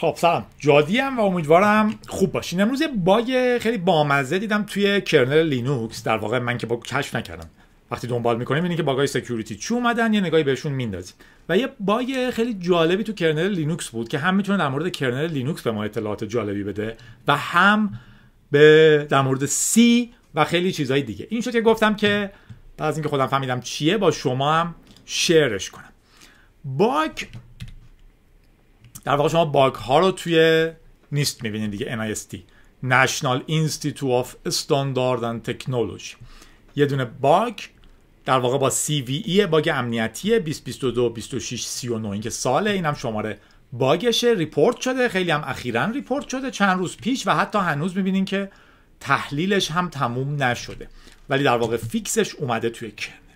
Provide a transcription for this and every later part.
خب سلام. جادی‌ام و امیدوارم خوب باشین. امروز یه باگ خیلی بامزه دیدم توی kernel لینوکس. در واقع من که باگ کشف نکردم. وقتی دنبال می‌کنیم اینه که باگای security چی اومدن یه نگاهی بهشون میندازیم. و یه باگ خیلی جالبی تو kernel لینوکس بود که هم می‌تونه در مورد kernel لینوکس به ما اطلاعات جالبی بده و هم به در مورد C و خیلی چیزهای دیگه. این شد که گفتم که بعد از اینکه خودم فهمیدم چیه با شما هم شیرش کنم. باگ در واقع شما باگ ها رو توی NIST می‌بینید دیگه NIST National Institute of Standard and Technology. یه دونه باگ در واقع با CVE باگ امنیتی 2022 26 39 این که ساله اینم شماره باگشه. report شده خیلی هم اخیرا report شده. چند روز پیش و حتی هنوز می‌بینین که تحلیلش هم تموم نشده. ولی در واقع fix ش اومده توی kernel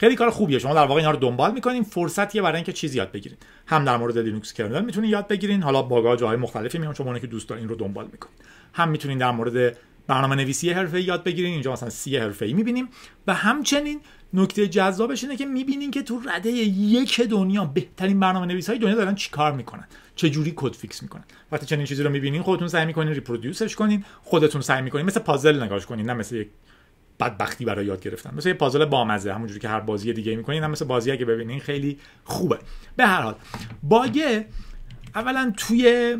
خیلی کار خوبیه. شما در واقع اینا رو دنبال می‌کنین. فرصتیه برای اینکه چیزی یاد بگیرین. هم در مورد Linux kernel می‌تونین یاد بگیرین. حالا باگا جاهای مختلفی میان شما که دوست دارین رو دنبال می‌کنین. هم می‌تونین در مورد برنامه نویسی حرفه یاد بگیرین. اینجا مثلا C حرفه ای می‌بینیم. و همچنین نکته جذابش اینه که می‌بینین که تو رده یک دنیا بهترین برنامه نویس های دنیا دارن چیکار می‌کنن. چه جوری کد fix می‌کنن. وقتی چنین چیزی رو می‌بینین خودتون سعی می‌کنین reproduce ش کنین خودتون سعی می‌کنین مثل پازل نگاش کنین نه مثل یک بدبختی برای یاد گرفتن. مثل یه پازل بامزه همونجوری که هر بازی دیگه می‌کنین هم مثل بازی اگه ببینین خیلی خوبه. به هر حال باگه اولا توی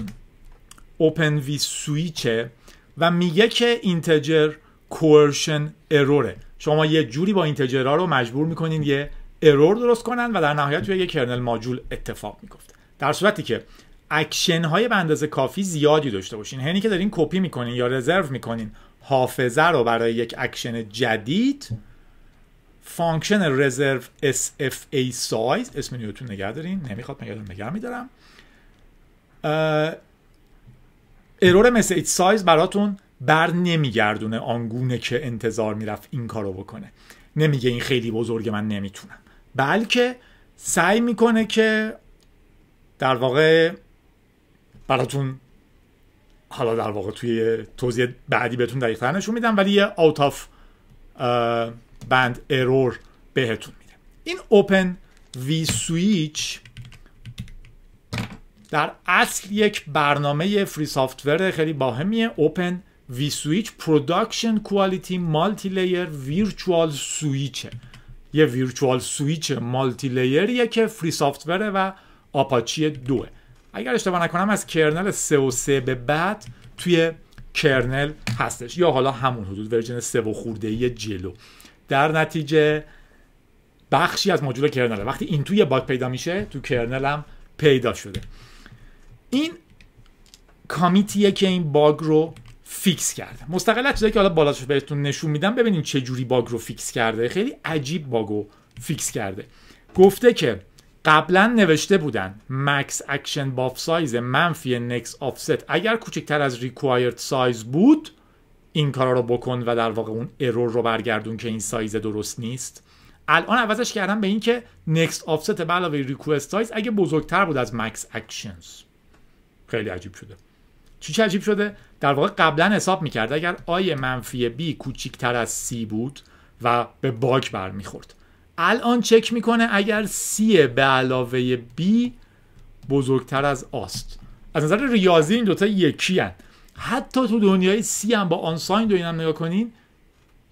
Open vSwitch ه و میگه که integer coercion error ه. شما یه جوری با integer ها رو مجبور می‌کنین یه error درست کنن و در نهایت توی یه kernel module اتفاق میفته در صورتی که اکشن های به اندازه کافی زیادی داشته باشین. حینی که دارین کپی می‌کنین یا رزرو می‌کنین حافظه رو برای یک اکشن جدید فانکشن رزرو SFA سایز اسم نیوتون نگه دارین نمی‌خواد نگه نگه میدارم. ارور مسیج سایز براتون بر نمیگردونه آنگونه که انتظار می‌رفت این کارو بکنه. نمیگه این خیلی بزرگه من نمی‌تونم. بلکه سعی می‌کنه که در واقع براتون حالا در واقع توی توضیح بعدی بهتون دقیقتر نشون میدم ولی یه out of bound error بهتون میده. این Open vSwitch در اصل یک برنامه free software خیلی مهمیه. Open vSwitch production quality multi layer virtual switch ه یه virtual switch multi layer یه که free software ه و آپاچی دوه. اگر اشتباه نکنم از kernel 3 و 3 به بعد توی kernel هستش. یا حالا همون حدود version 3 و خورده جلو. در نتیجه بخشی از ماژول kernel وقتی این توی باگ پیدا میشه تو kernel هم پیدا شده. این commit یه که این باگ رو fix کرده. مستقل از که حالا بالاش بهتون نشون میدم ببینین چه جوری باگ رو fix کرده. خیلی عجیب باگ رو fix کرده. گفته که قبلا نوشته بودن max action buf size منفی next offset اگر کوچکتر از required size بود این کارا رو بکن و در واقع اون error رو برگردون که این سایز درست نیست. الان عوضش کردم به این که next offset به علاوه request size اگه بزرگتر بود از max actions خیلی عجیب شده. چی چه عجیب شده؟ در واقع قبلا حساب می‌کرد اگر A منفی B کوچیکتر از C بود و به باگ برمیخورد. الان چک می‌کنه اگر سی به علاوه بی بزرگتر از آست. از نظر ریاضی این دوتا یکی هن. حتی تو دنیای سی هم با آنساین دو اینم نگاه کنین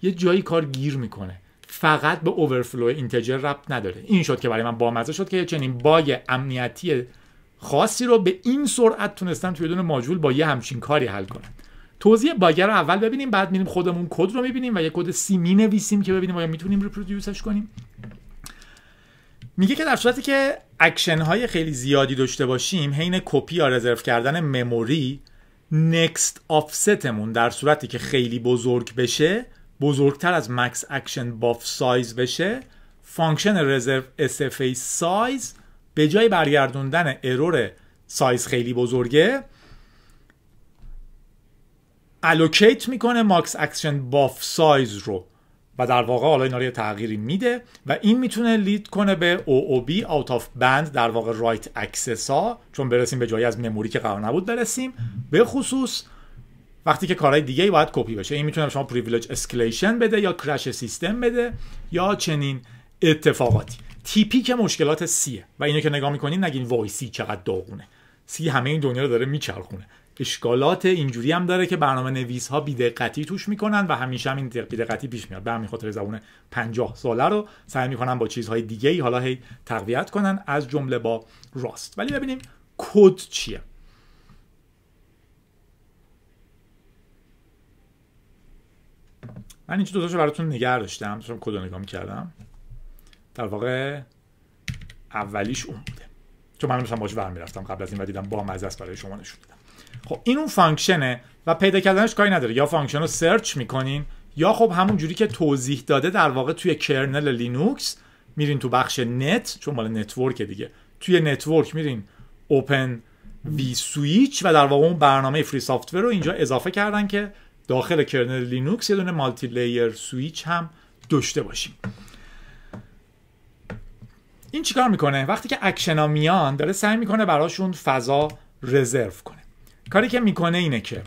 یه جایی کار گیر می‌کنه. فقط به اوورفلو اینتجر ربط نداره. این شد که برای من بامزه شد که چنین باگ امنیتی خاصی رو به این سرعت تونستن توی دونه ماژول با یه همچین کاری حل کنن. توضیح باگ رو اول ببینیم بعد میریم خودمون کد رو می‌بینیم و یه کد سی می نویسیم که ببینیم آیا می‌تونیم reproduce ش کنیم. میگه که در صورتی که اکشن های خیلی زیادی داشته باشیم حین کپی یا رزرو کردن memory next offset مون در صورتی که خیلی بزرگ بشه بزرگتر از max action buf size بشه function reserve SFA size به جای برگردوندن error سایز خیلی بزرگه. allocate می‌کنه max action buf size رو. و در واقع حالا اینا رو یه تغییری میده و این می‌تونه lead کنه به OOB out of bound در واقع write access ها چون برسیم به جایی از memory که قرار نبود برسیم. به خصوص وقتی که کارهای دیگه ای باید کپی بشه. این می‌تونه شما privilege escalation بده یا crash سیستم بده یا چنین اتفاقاتی. تیپیک مشکلات C ه و اینو که نگاه می‌کنین نگین وای C چقدر داغونه. C همه این دنیا رو داره میچرخونه. اشکالات اینجوری هم داره که برنامه نویس ها بیدقتی توش می‌کنن و همیشه هم این بیدقتی پیش میاد. به همین خاطر زبون 50 ساله رو سعی می‌کنن با چیزهای دیگه ای حالا هی تقویت کنن از جمله با Rust. ولی ببینیم کد چیه. من اینجا دوتاشو براتون نگه داشتم. چون کد نگاه می‌کردم. در واقع اولیش اون بوده. چون من داشتم باش می‌رفتم. قبل از این و دیدم با مزه است برای شما نشون خب این اون function ه و پیدا کردنش کاری نداره. یا function رو search می‌کنین یا خب همون جوری که توضیح داده در واقع توی kernel لینوکس میرین تو بخش net چون مال network دیگه. توی network میرین Open vSwitch و در واقع اون برنامه free software رو اینجا اضافه کردن که داخل kernel لینوکس یه دونه multilayer switch هم داشته باشیم. این چیکار می‌کنه؟ وقتی که اکشنا میان داره سعی می‌کنه براشون فضا رزرو کنه. کاری که می‌کنه اینه که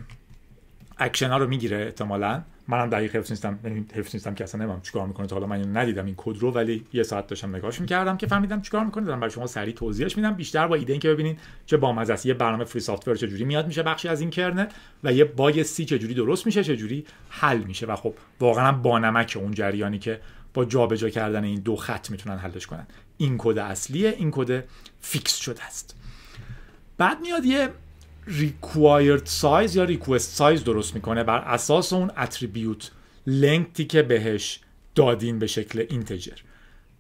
اکشنا رو می‌گیره احتمالا. منم دقیق حفظ نیستم یعنی حفظ نیستم که اصلا نمی‌دونم چیکار می‌کنه. تا حالا من ندیدم این کد رو ولی یه ساعت داشتم نگاهش می‌کردم که فهمیدم چیکار می‌کنه. دارم برای شما سریع توضیحش میدم. بیشتر با ایده که ببینین چه بامزه است. یه برنامه free software چجوری میاد میشه بخشی از این kernel و یه باگ C چجوری درست میشه چجوری حل میشه. و خب واقعا با نمک اون جریانی که با جابجا کردن این دو خط می‌تونن حلش کنن. این کد اصلیه این کد fix شده است. بعد میاد یه required size یا request size درست می‌کنه؟ بر اساس اون attribute length ی که بهش دادین به شکل integer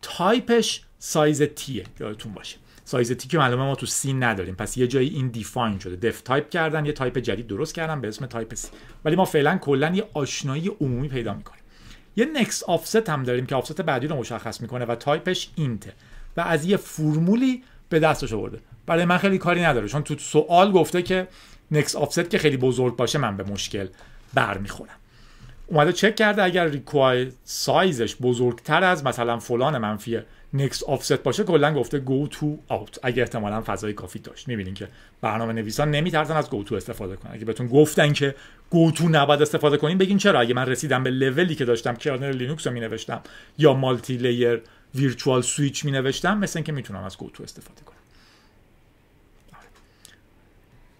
type ش size_t ه یادتون باشه. size_t که معلومه ما تو C نداریم. پس یه جایی این define شده. def type کردن یه تایپ جدید درست کردن به اسم تایپ سی ولی ما فعلا کلا یه آشنایی عمومی پیدا می‌کنیم. یه next offset هم داریم که offset بعدی رو مشخص می‌کنه و type ش int ه و از یه فرمولی به دستش آورده. برای من خیلی کاری نداره چون تو سوال گفته که next offset که خیلی بزرگ باشه من به مشکل برمیخورم. اومده چک کرده اگر require size ش بزرگتر از مثلا فلان منفی next offset باشه کلا گفته goto out اگر احتمالا فضای کافی داشت. می‌بینین که برنامه نویسان نمیترسن از goto استفاده کنن. اگه بهتون گفتن که goto نباید استفاده کنین بگین چرا؟ اگه من رسیدم به لولی که داشتم kernel لینوکس رو مینوشتم یا multilayer virtual switch مینوشتم مثل اینکه می‌تونم از goto استفاده کنم.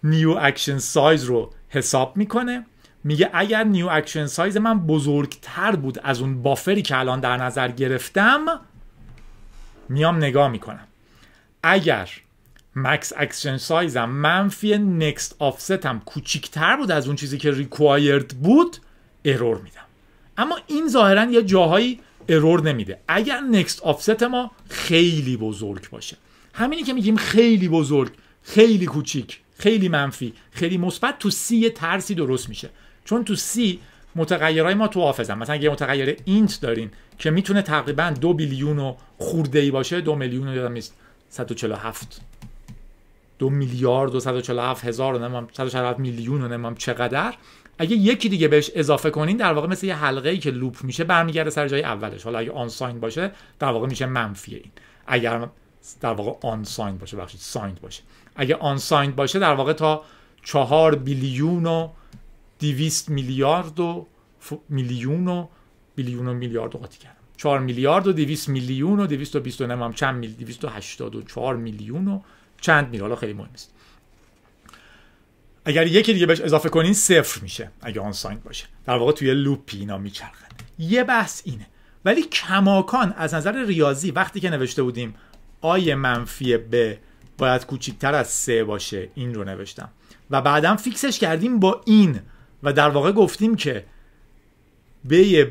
new action size رو حساب می‌کنه. میگه اگر new action size من بزرگتر بود از اون buffer ی که الان در نظر گرفتم میام نگاه می‌کنم. اگر max action size م منفی next offset م کوچیکتر بود از اون چیزی که required بود error میدم. اما این ظاهرا یه جاهایی error نمیده. اگر next offset ما خیلی بزرگ باشه. همینی که میگیم خیلی بزرگ خیلی کوچیک خیلی منفی خیلی مثبت تو C یه ترسی درست میشه. چون تو C متغیرهای ما تو حافظن. مثلا اگه متغیر int دارین که می‌تونه تقریبا دو بیلیون و خورده ای باشه دو میلیون یادم نیست 147 دو میلیارد و 147 هزار و نمیم 147 میلیون و نمیم چقدر. اگه یکی دیگه بهش اضافه کنین در واقع مثل یه حلقه ای که loop میشه برمیگرده سر جای اولش. حالا اگه unsigned باشه در واقع میشه منفی این. اگر در واقع آن ساین باشه بخشید ساین باشه. اگه آن ساین باشه در واقع تا چهار بیلیون و دیویست میلیارد و میلیون و بیلیون و میلیارد قاطی کردم. 4 میلیارد و 200 میلیون و 220 و چند میل 284 میلیون و چند میلیون حالا خیلی مهم نیست. اگر یکی دیگه بهش اضافه کنین صفر میشه اگه آن ساین باشه. در واقع توی لوپی اینا میچرخن یه بحث اینه. ولی کماکان از نظر ریاضی وقتی که نوشته بودیم آی منفی ب باید کوچیکتر از سه باشه این رو نوشتم. و بعدا فیکسش کردیم با این. و در واقع گفتیم که ب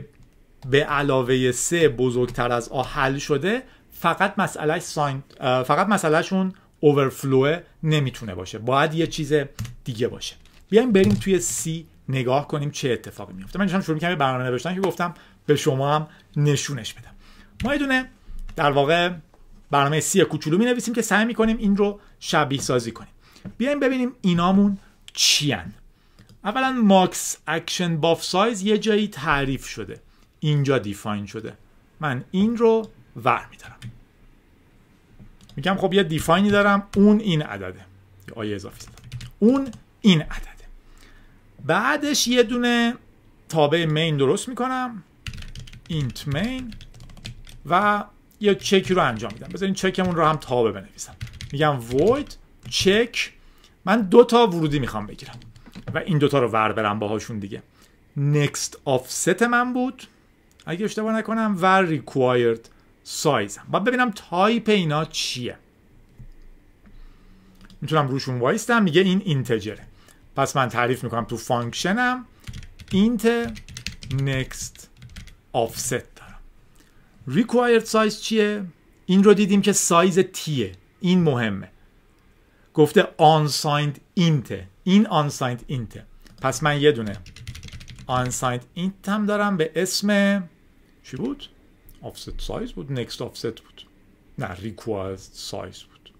به علاوه سه بزرگتر از آ حل شده فقط مسئله ساین فقط مسئلهشون اوورفلو نمی‌تونه باشه. باید یه چیز دیگه باشه. بیایم بریم توی C نگاه کنیم چه اتفاقی میفته. من شروع می‌کنم برنامه نوشتن که گفتم به شما هم نشونش بدم. ما یه دونه در واقع برنامه C کوچولو می نویسیم که سعی می‌کنیم این رو شبیه سازی کنیم. بیایم ببینیم اینامون چیان. اولا max action buf size یه جایی تعریف شده. اینجا define شده. من این رو ور میدارم. میگم خب یه define ی دارم اون این عدده. یه آیه اضافی اون این عدده. بعدش یه دونه تابع مین درست می‌کنم int main و یه چکی رو انجام میدم. بذارین چکمون رو هم تابع بنویسم. میگم void check. من دو تا ورودی می‌خوام بگیرم و این دوتا رو ور برم باهاشون دیگه. Next offset من بود. اگه اشتباه نکنم و required size باید ببینم تایپ اینا چیه. می‌تونم روشون وایستم میگه این integer ه پس من تعریف می‌کنم تو function م int next offset دارم. required size چیه؟ این رو دیدیم که size_t ه این مهمه. گفته unsigned int. این unsigned int. پس من یه دونه unsigned int هم دارم به اسم چی بود؟ Offset size بود next offset بود. نه required size بود.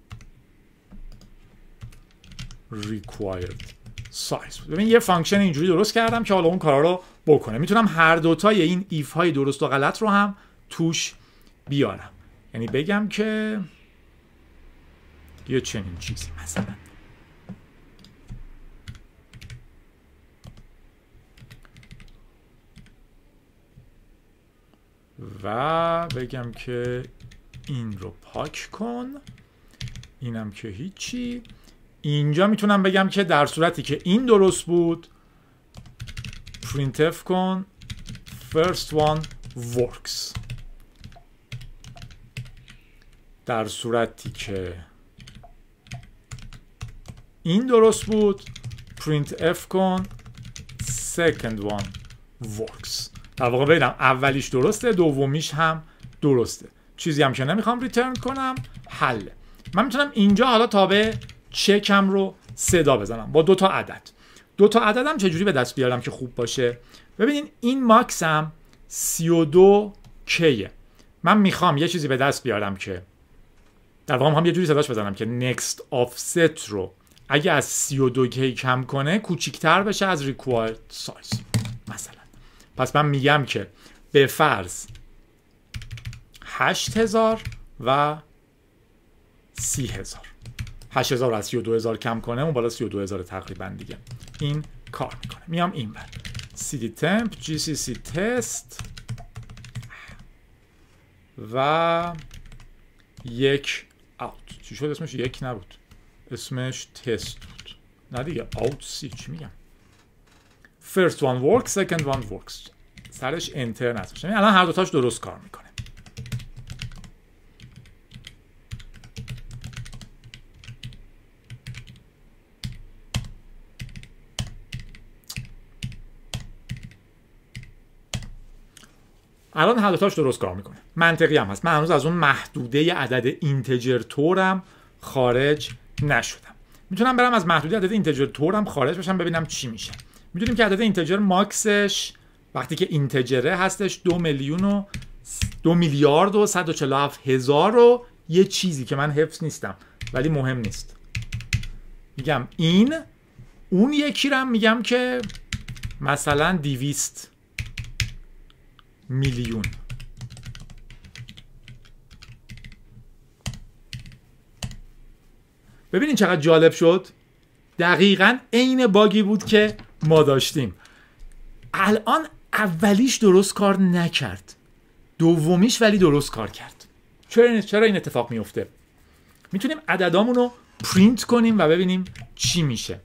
Required size بود. ببین یه فانکشن اینجوری درست کردم که حالا اون کارا رو بکنه می‌تونم هر دوتای این ایف های درست و غلط رو هم توش بیارم. یعنی بگم که یه چنین چیزی مثلا. و بگم که این رو پاک کن. اینم که هیچی. اینجا می‌تونم بگم که در صورتی که این درست بود printf کن. First one works. در صورتی که این درست بود printf کن. Second one works. در واقع ببینم اولیش درسته دومیش هم درسته. چیزی هم که نمی‌خوام ریترن کنم حل. من می‌تونم اینجا حالا تابع چکم رو صدا بزنم. با دو تا عدد. دو تا عددم چجوری به دست بیارم که خوب باشه؟ ببینین این ماکس هم 32 کیه. من می‌خوام یه چیزی به دست بیارم که در واقع هم یه جوری صداش بزنم که next offset رو اگه از 32 کی کم کنه کوچیکتر بشه از size. مثلا پس من میگم که به فرض 8000 و 30000 8000 از 32000 کم کنه اون بالا 32000 تقریبا دیگه. این کار می‌کنه. میام این بر cd temp gcc test و یک out چی شد اسمش؟ یک نبود. اسمش تست بود. نه دیگه out سی. چی میگم؟ First one works second one works. سرش انتر نذاشتم الان هر دوتاش درست کار می‌کنه. الان هر دوتاش درست کار می‌کنه. منطقی هم هست. من هنوز از اون محدوده عدد اینتجر تورم خارج نشدم. می‌تونم برم از محدوده عدد اینتجر تورم خارج بشم ببینم چی میشه. می‌دونیم که عدد اینتجر ماکسش وقتی که اینتجره هستش دو میلیون و دو میلیارد و 147 هزار و یه چیزی که من حفظ نیستم ولی مهم نیست. میگم این اون یکی رم میگم که مثلا دیویست میلیون. ببینین چقدر جالب شد. دقیقا عین باگی بود که ما داشتیم. الان اولیش درست کار نکرد. دومیش ولی درست کار کرد. چرا این, چرا این اتفاق میفته می‌تونیم عددامون رو پرینت کنیم و ببینیم چی میشه.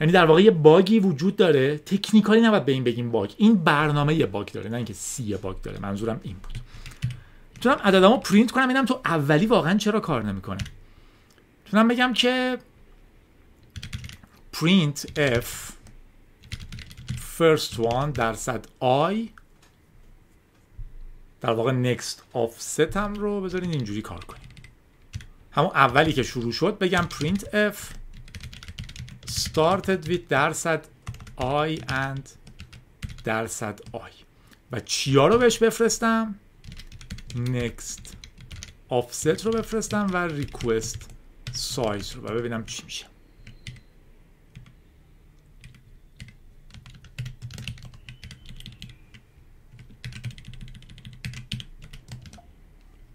یعنی در واقع یه باگی وجود داره. تکنیکالی نباید به این بگیم باگ. این برنامه یه باگ داره نه اینکه سی یه باگ داره. منظورم این بود. می‌تونم عددامو پرینت کنم اینم تو اولی واقعا چرا کار نمی‌کنه. می‌تونم بگم که print f first one درصد i در واقع next offset هم رو بذارین اینجوری کار کنیم همون اولی که شروع شد بگم print f started with درصد i and درصد i. و چیا رو بهش بفرستم؟ next offset رو بفرستم و request size رو. و ببینم چی میشه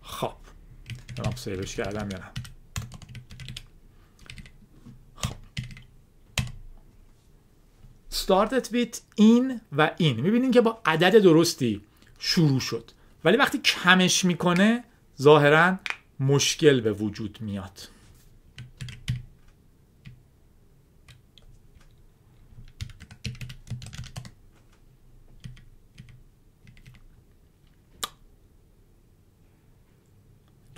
خب دارم سیوش کردم یا نه. started with این و این. می‌بینین که با عدد درستی شروع شد. ولی وقتی کمش می‌کنه ظاهرا مشکل به وجود میاد.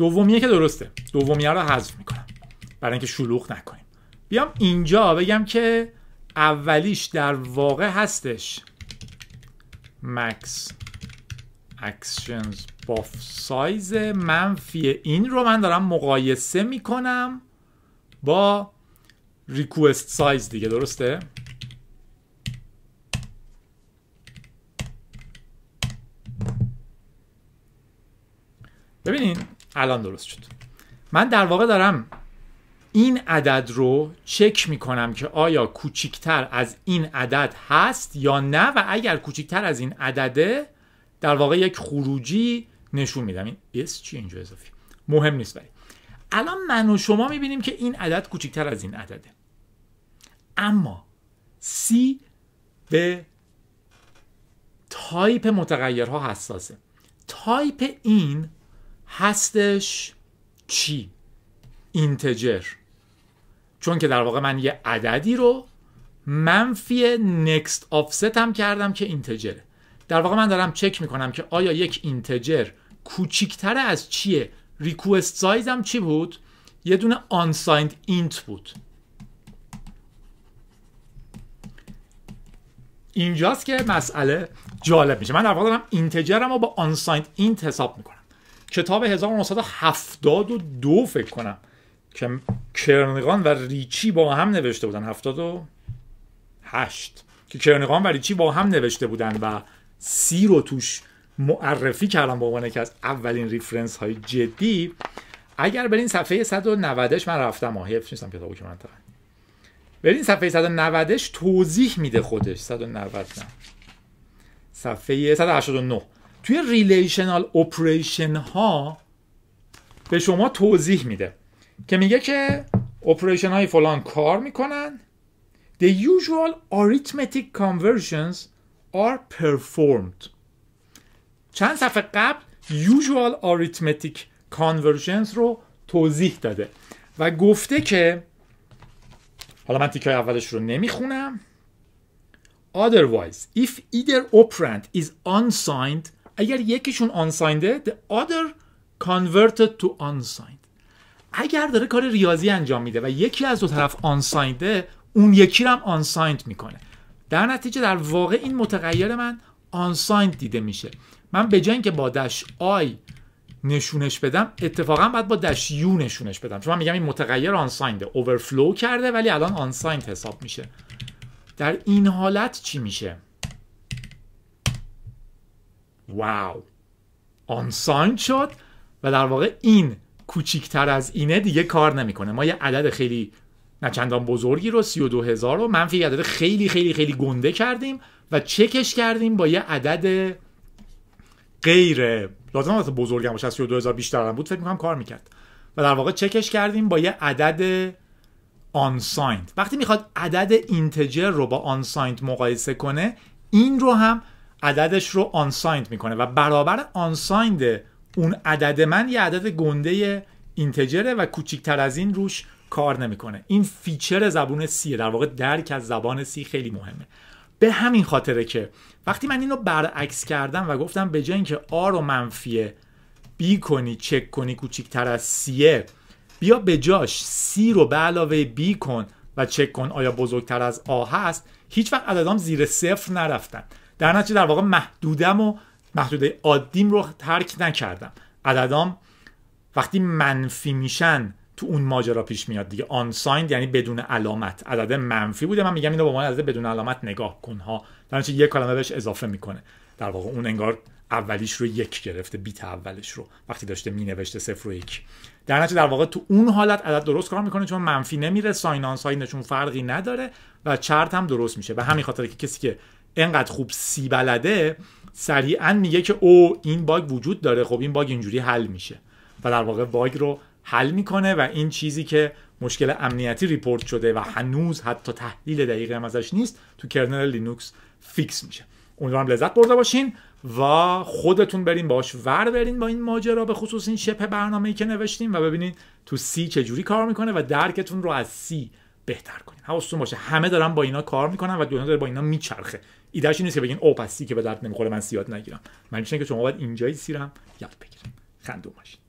دومیه که درسته. دومیه رو حذف می‌کنم. برای اینکه شلوغ نکنیم. بیام اینجا بگم که اولیش در واقع هستش. Max actions buff سایز منفی این رو من دارم مقایسه می‌کنم با ریکوست سایز دیگه. درسته؟ ببینین الان درست شد. من در واقع دارم این عدد رو چک می‌کنم که آیا کوچیکتر از این عدد هست یا نه و اگر کوچیکتر از این عدده در واقع یک خروجی نشون میدم. این اس چی اینجا اضافی؟ مهم نیست ولی الان من و شما می‌بینیم که این عدد کوچیکتر از این عدده. اما سی به تایپ متغیرها حساسه. تایپ این هستش چی؟ اینتجر. چون که در واقع من یه عددی رو منفی نکست آفست هم کردم که اینتجره. در واقع من دارم چک می‌کنم که آیا یک اینتجر کوچیکتر از چیه؟ ریکوست سایزم چی بود؟ یه دونه آنسایند اینت بود. اینجاست که مسئله جالب میشه. من در واقع دارم اینتجرم رو با آنسایند اینت حساب می‌کنم. کتاب 1972 فکر کنم که کرنگان و ریچی با هم نوشته بودن. 78 که کرنگان و ریچی با هم نوشته بودن و سی رو توش معرفی کردم به عنوان که از اولین ریفرنس های جدی. اگر برین صفحه 190 من رفتم. حیف نیستم کتابو که من تا برین صفحه 190 توضیح میده خودش. 190 نه. صفحه 189 توی ریلیشنال اپریشن ها به شما توضیح میده که میگه که اپریشن های فلان کار می‌کنن. The usual arithmetic conversions are performed. چند صفحه قبل usual arithmetic conversions رو توضیح داده و گفته که حالا من تیکای اولش رو نمی‌خونم. Otherwise, if either operand is unsigned اگر یکیشون آنساینده the other converted to unsigned. اگر داره کار ریاضی انجام میده و یکی از دو طرف آنساینده اون یکی رو هم آنسایند می‌کنه. در نتیجه در واقع این متغیر من آنسایند دیده میشه. من به جای اینکه با دش آی نشونش بدم اتفاقا باید با دش یو نشونش بدم. چون من میگم این متغیر آنساینده اوورفلو کرده ولی الان آنسایند حساب میشه. در این حالت چی میشه؟ واو. آنسایند شد و در واقع این کوچیکتر از اینه دیگه کار نمی‌کنه. ما یه عدد خیلی نه چندان بزرگی رو 32 هزار رو منفی عدد خیلی خیلی خیلی گنده کردیم و چکش کردیم با یه عدد غیر لازم واسه بزرگم باشه 32 هزار بیشتر هم بود فکر می‌کنم کار می‌کرد. و در واقع چکش کردیم با یه عدد آنسایند وقتی می‌خواد عدد اینتجر رو با آنسایند مقایسه کنه این رو هم عددش رو آنسایند می‌کنه و برابر آنسایند اون عدد من یه عدد گنده اینتجره و کوچیکتر از این روش کار نمی‌کنه. این فیچر زبون سیه در واقع درک از زبان سی خیلی مهمه. به همین خاطره که وقتی من اینو برعکس کردم و گفتم به جای اینکه آ رو منفیه بی کنی چک کنی کوچیکتر از سیه بیا به جاش سی رو به علاوه بی کن و چک کن آیا بزرگتر از آ هست. هیچ وقت عددام زیر صفر نرفتن. در نتیجه در واقع محدودم و محدوده عادیم رو ترک نکردم. عددام وقتی منفی میشن تو اون ماجرا پیش میاد دیگه. آن سایند یعنی بدون علامت. عدد منفی بوده. من میگم اینو به عنوان عدد بدون علامت نگاه کن ها. در نتیجه یک کلمه بهش اضافه می‌کنه. در واقع اون انگار اولیش رو یک گرفته بیت اولش رو. وقتی داشته مینوشته صفر و یک. در نتیجه در واقع تو اون حالت عدد درست کار می‌کنه چون منفی نمیره. ساینان ساینشون فرقی نداره و چرت هم درست میشه. به همین خاطر که کسی که انقدر خوب سی بلده سریعا میگه که او این باگ وجود داره. خب این باگ اینجوری حل میشه. و در واقع باگ رو حل می‌کنه و این چیزی که مشکل امنیتی ریپورت شده و هنوز حتی تحلیل دقیقی هم ازش نیست تو کرنل لینوکس فیکس میشه. امیدوارم لذت برده باشین و خودتون برین باش ور برین با این ماجرا به خصوص این شبه برنامه‌ای که نوشتیم و ببینین تو سی چجوری کار می‌کنه و درکتون رو از سی بهتر کنین. حواستون باشه همه دارن با اینا کار می‌کنن و دنیا داره با اینا میچرخه. ایدهش نیست که بگین او پس سی که به درد نمی‌خوره من سیاد نگیرم. من که شما باید اینجای سیرم یاد بگیرید خندو باشین